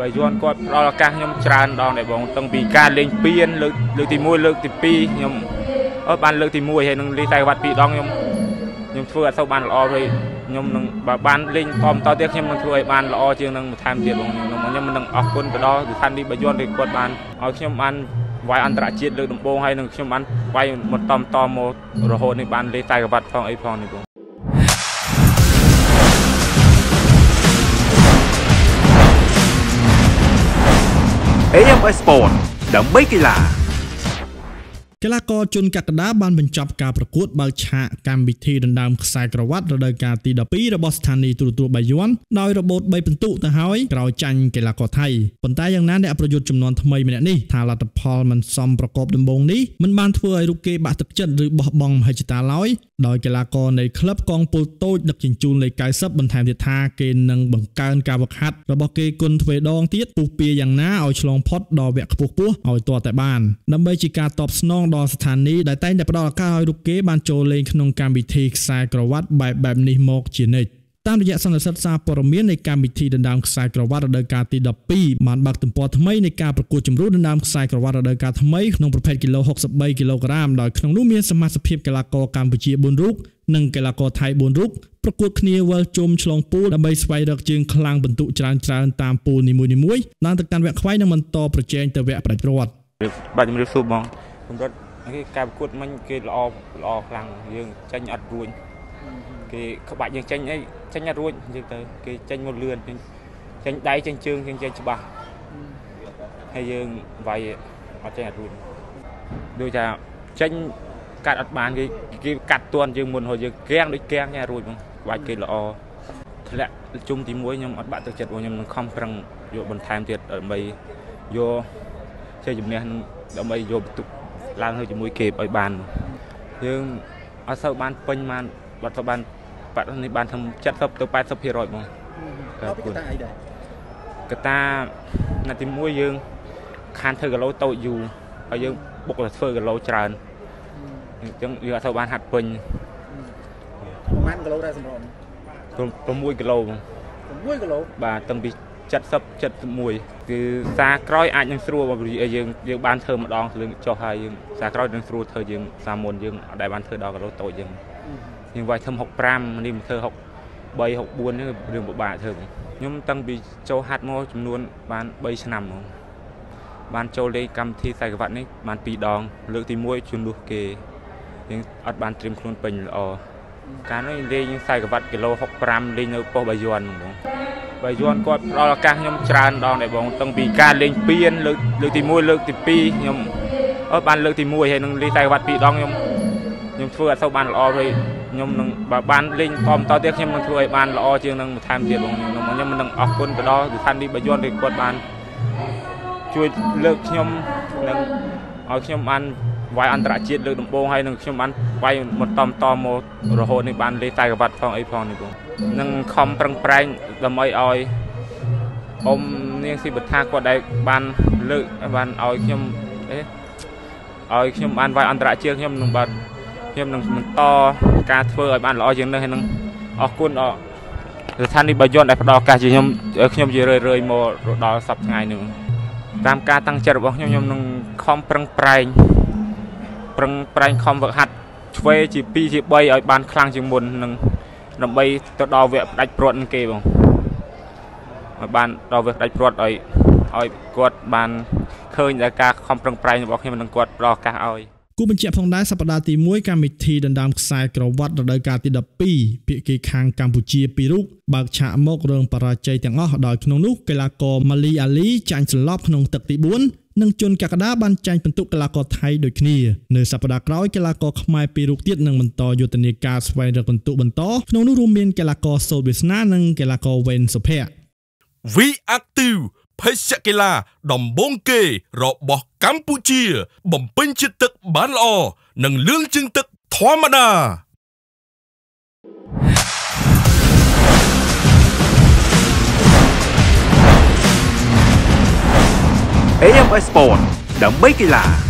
បើយន់គាត់ផ្ដល់ឱកាសខ្ញុំច្រើនដងដែរបងតាំងពីការលេងពៀនលើកលើកទី1លើកទី2ខ្ញុំអត់បានលើកទី1ហើយនឹងលេងតែវត្តពីរដងខ្ញុំខ្ញុំធ្វើអត់សូវបានល្អទេខ្ញុំនឹងបើបានលេងតតទៀតខ្ញុំនឹងធ្វើឲ្យបានល្អជាងនឹងបន្ថែមទៀតបងខ្ញុំខ្ញុំនឹងអរគុណទៅដល់ស្ថានីយ៍បយ័នដែលគាត់បានឲ្យខ្ញុំបានវាយអន្តរជាតិលើកដំបូងហើយនឹងខ្ញុំបានវាយមកតំតមករហូតនេះបានលេខតែកវត្តផងអីផងនេះបង AMS Sport ដើម្បីកីឡា កីឡាករជនកក្កដាបានបញ្ចប់ការប្រកួតបើកឆាកកម្មវិធីដណ្ដើមខ្សែក្រវ៉ាត់រដូវកាលទី12របស់ស្ថានីយទូរទស្សន៍បាយ័នដោយរបូត3ពិន្ទុទៅហើយក្រោយចាញ់កីឡាករថៃប៉ុន្តែយ៉ាងណាអ្នកប្រយុទ្ធចំនួនថ្មីម្នាក់នេះថាលទ្ធផលមិនសមប្រកបដំបូងនេះមិនបានធ្វើឲ្យរូបគេបាក់ទឹកចិត្តឬបោះបង់មហិច្ឆតាឡើយដោយកីឡាករនៃក្លឹបកងពលតូចដឹកជញ្ជូនលេខ90បន្ថែមទៀតថាគេនឹងបង្កើនការវឹកហាត់របស់គេគុណទ្វេដងទៀតពុះពៀយ៉ាងណាឲ្យឆ្លងផុតដល់វគ្គខ្ពស់ៗឲ្យទាល់តែបានដើម្បីជាការតបស្នងដល់ស្ថានីយ៍ដែលតែងតែផ្ដល់ឱកាសឲ្យរូបគេបានចូលលេងក្នុងកម្មវិធីខ្សែក្រវ៉ាត់បែបបែបនេះមកជានិច្ចតាមរយៈសន្និសីទសារព័ត៌មាននៃកម្មវិធីដណ្ដើមខ្សែក្រវ៉ាត់រដូវកាលទី12បានបើកទំព័រថ្មីនៃការប្រកួតជម្រុះដណ្ដើមខ្សែក្រវ៉ាត់រដូវកាលថ្មីក្នុងប្រភេទគីឡូ63គីឡូក្រាមដោយក្នុងនោះមានសមាជិកកីឡាករកម្ពុជា4រូបនិងកីឡាករថៃ4រូបប្រកួតគ្នាវិលជុំឆ្លងពូលដើម្បីស្វែងរកជើងខ្លាំងបន្ទុកច្រើនច្រើនតាមពូលនីមួយៗឡើងទៅកាន់វគ្គខ្វែងនិងបន្តប្រជែងទៅវគ្គផ្ដាច់ព្រាត់បាទជំរាបសួរបងកម្រិត គេការប្រកួតមិញគេល្អល្អខ្លាំងយើងចាញ់អត់រួចគេក្បាច់យើងចាញ់អីចាញ់អត់រួចនិយាយទៅគេចាញ់មកលឿនចាញ់ដៃចាញ់ជើងចាញ់ច្បាស់ហើយយើងវាយអត់ចាញ់អត់រួចដូចថាចាញ់កាត់អត់បានគេគេកាត់ទាន់យើងមុនហើយយើងកៀងដូចកៀងចារួចបងក្បាច់គេល្អធ្លាក់ជុំទី1ខ្ញុំអត់បាក់ទឹកចិត្តបងខ្ញុំនឹងខំប្រឹងយកបន្ថែមទៀតដើម្បីយកជ័យជំនះនឹងដើម្បីយកបន្ទុក ឡើងទៅជាមួយគេឲ្យបានយើងអត់សូវបានពេញបានបាត់ទៅបានបាត់នេះបានធ្វើ70ទៅ80%ហ្មងអត់ពីកតាអីដែរកតាណាទី1យើងខានធ្វើគីឡូតូចយូរហើយយើងបុកទៅធ្វើគីឡូច្រើនអញ្ចឹងយើងអត់សូវបានហាត់ពេញប្រហែលគីឡូដែរសម្រាប់6គីឡូហ្មង6គីឡូបាទតាំងពី 70 71គឺសារក្រោយអាចនឹងស្រួលបើយើងយើងបានធ្វើម្ដងលើចុះហើយយើងសារក្រោយនឹងស្រួលធ្វើយើងសារមុនយើងអត់ដែលបានធ្វើដល់គីឡូតូចយើងយើងវាយធ្វើ65នេះធ្វើ63 64នេះរឿងពិបាកធ្វើខ្ញុំតាំងពីចូលហាត់មកចំនួនបាន3ឆ្នាំហ្មងបានចូលលេងកម្មវិធីខ្សែក្រវ៉ាត់នេះបាន2ដង លើកទី1ជំនួសគេយើងអត់បានត្រៀមខ្លួនពេញល្អកាលនោះលេងខ្សែក្រវ៉ាត់គីឡូ65លេងនៅប៉ុស្តិ៍បាយ័នហ្មង បើយន់គាត់ផ្ដល់ឱកាសខ្ញុំច្រើនដងដែរបងតាំងពីការលេងពៀនលើកលើកទី1លើកទី2ខ្ញុំអត់បានលើកទី1ហើយនឹងលេងតែវត្តពីរដងខ្ញុំខ្ញុំធ្វើអត់សូវបានល្អទេខ្ញុំនឹងបើបានលេងតតទៀតខ្ញុំនឹងធ្វើឲ្យបានល្អជាងនឹងបន្ថែមទៀតបងខ្ញុំខ្ញុំនឹងអរគុណទៅដល់ស្ថានីយ៍បើយន់ដែលគាត់បាន ជួយលើកខ្ញុំនឹង ឲ្យខ្ញុំបានវាយអន្តរជាតិលើកដំបូងហើយនឹងខ្ញុំបានវាយមកតំតមករហូតនេះបានលេខតែកវត្តផងអីផងនេះបងនឹងខំប្រឹងប្រែងដើម្បីឲ្យអ៊ំនាងស៊ីបថាគាត់ដែលបានលើកបានឲ្យខ្ញុំអេឲ្យខ្ញុំបានវាយអន្តរជាតិខ្ញុំនឹងបានខ្ញុំនឹងបន្តការធ្វើឲ្យបានល្អជាងនេះហើយនឹងអរគុណដល់ស្ថានីយ៍បាយ័នដែលផ្ដល់ឱកាសជាខ្ញុំខ្ញុំជារឿយៗមកដល់សប្តាហ៍ថ្ងៃនេះតាមការតាំងចិត្តរបស់ខ្ញុំខ្ញុំនឹង ខំប្រឹងប្រែងប្រឹងប្រែងខំវឹកហាត់ឆ្វេជា2ជា3ឲ្យបានខ្លាំងជាងមុននឹងដើម្បីទៅដល់វគ្គផ្ដាច់ព្រាត់នឹងគេបងឲ្យបានដល់វគ្គផ្ដាច់ព្រាត់ឲ្យឲ្យគាត់បានឃើញដល់ការខំប្រឹងប្រែងរបស់ខ្ញុំនឹងគាត់ផ្ដល់ឱកាសឲ្យគូបញ្ជាក់ផងដែរសប្តាហ៍ទី1កម្មវិធីដណ្ដើមខ្សែក្រវ៉ាត់រដូវកាលទី12ភាគីខាងកម្ពុជាពីររូបបើកឆាកមករឿងបរាជ័យទាំងអស់ដោយក្នុងនោះកីឡាករម៉ាលីអាលីចាញ់សន្លប់ក្នុងទឹកទី4 និងជនកក្កដាបានចាញ់ពិន្ទុកីឡាករថៃដូចគ្នានៅសប្តាហ៍ក្រោយកីឡាករខ្មែរពីររូបទៀតនឹងបន្តយុទ្ធនាការស្វែងរកពិន្ទុបន្តក្នុងនោះរួមមានកីឡាករសូលវាសនានិងកីឡាករវេនសុភ័ក្រ We Active ភេសជ្ជៈកីឡាដំបងគេរបស់កម្ពុជា បំពេញជាតិទឹកបានល្អនិងលឿងជាងទឹកធម្មតា AMS Sport ដើម្បីកីឡា